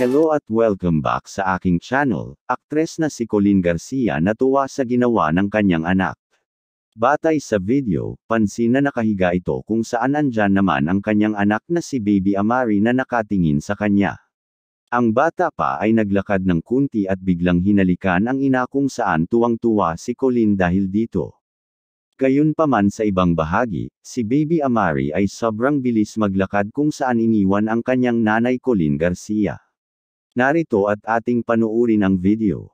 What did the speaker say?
Hello at welcome back sa aking channel, aktres na si Colleen Garcia natuwa sa ginawa ng kanyang anak. Batay sa video, pansin na nakahiga ito kung saan andyan naman ang kanyang anak na si Baby Amari na nakatingin sa kanya. Ang bata pa ay naglakad ng kunti at biglang hinalikan ang ina kung saan tuwang-tuwa si Colleen dahil dito. Gayunpaman sa ibang bahagi, si Baby Amari ay sobrang bilis maglakad kung saan iniwan ang kanyang nanay Colleen Garcia. Narito at ating panuurin ang video.